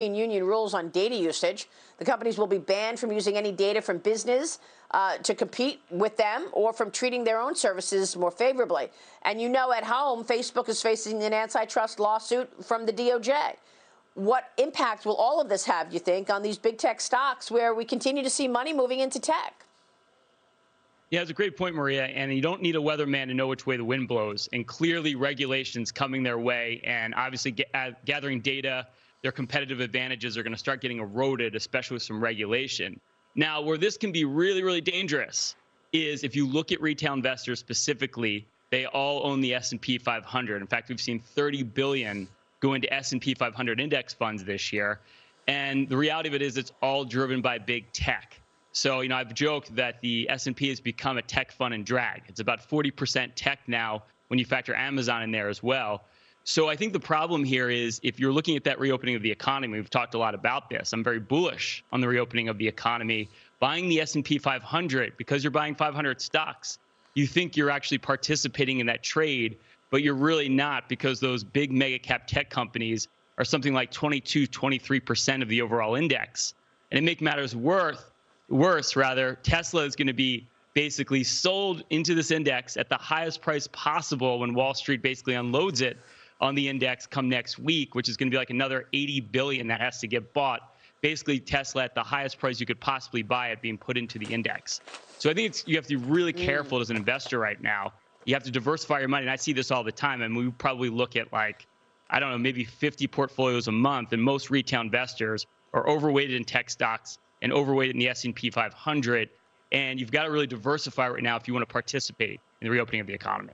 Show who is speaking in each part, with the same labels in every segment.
Speaker 1: Union rules on data usage. The companies will be banned from using any data from business uh, to compete with them or from treating their own services more favorably. And you know, at home, Facebook is facing an antitrust lawsuit from the DOJ. What impact will all of this have, you think, on these big tech stocks where we continue to see money moving into tech?
Speaker 2: Yeah, it's a great point, Maria. And you don't need a weatherman to know which way the wind blows. And clearly, regulations coming their way, and obviously uh, gathering data their competitive advantages are going to start getting eroded, especially with some regulation. Now, where this can be really, really dangerous is if you look at retail investors specifically, they all own the S&P 500. In fact, we've seen 30 billion go into S&P 500 index funds this year, and the reality of it is it's all driven by big tech. So, you know, I've joked that the S&P has become a tech fund and drag. It's about 40% tech now when you factor Amazon in there as well. So I think the problem here is if you're looking at that reopening of the economy, we've talked a lot about this. I'm very bullish on the reopening of the economy. Buying the S&P 500 because you're buying 500 stocks, you think you're actually participating in that trade, but you're really not because those big mega cap tech companies are something like 22, 23% of the overall index. And to make matters worse, worse rather, Tesla is going to be basically sold into this index at the highest price possible when Wall Street basically unloads it on the index come next week, which is going to be like another 80 billion that has to get bought. Basically, Tesla at the highest price you could possibly buy it being put into the index. So I think it's, you have to be really mm. careful as an investor right now. You have to diversify your money, and I see this all the time. And we probably look at like, I don't know, maybe 50 portfolios a month, and most retail investors are overweighted in tech stocks and overweighted in the S&P 500. And you've got to really diversify right now if you want to participate in the reopening of the economy.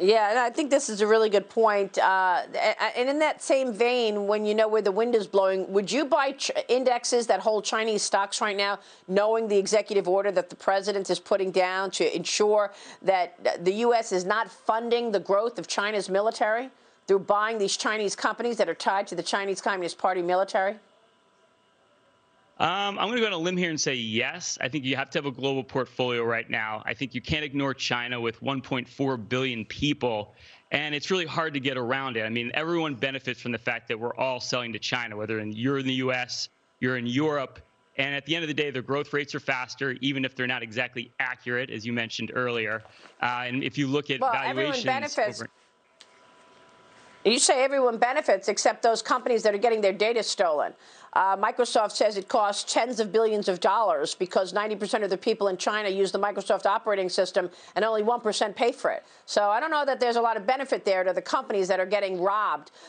Speaker 1: Yeah, and I think this is a really good point. Uh, and in that same vein, when you know where the wind is blowing, would you buy ch- indexes that hold Chinese stocks right now, knowing the executive order that the president is putting down to ensure that the U.S. is not funding the growth of China's military through buying these Chinese companies that are tied to the Chinese Communist Party military?
Speaker 2: Um, I'm going to go on a limb here and say yes. I think you have to have a global portfolio right now. I think you can't ignore China with 1.4 billion people. And it's really hard to get around it. I mean, everyone benefits from the fact that we're all selling to China, whether in, you're in the US, you're in Europe. And at the end of the day, their growth rates are faster, even if they're not exactly accurate, as you mentioned earlier. Uh, and if you look at
Speaker 1: well,
Speaker 2: valuations.
Speaker 1: Everyone benefits. You say everyone benefits except those companies that are getting their data stolen. Uh, Microsoft says it costs tens of billions of dollars because 90% of the people in China use the Microsoft operating system and only 1% pay for it. So I don't know that there's a lot of benefit there to the companies that are getting robbed